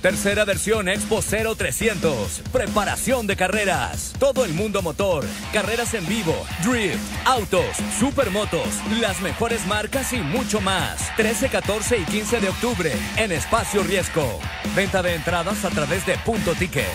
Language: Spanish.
Tercera versión Expo 0300. Preparación de carreras. Todo el mundo motor. Carreras en vivo. Drift. Autos. Supermotos. Las mejores marcas y mucho más. 13, 14 y 15 de octubre. En Espacio Riesgo. Venta de entradas a través de Punto Ticket.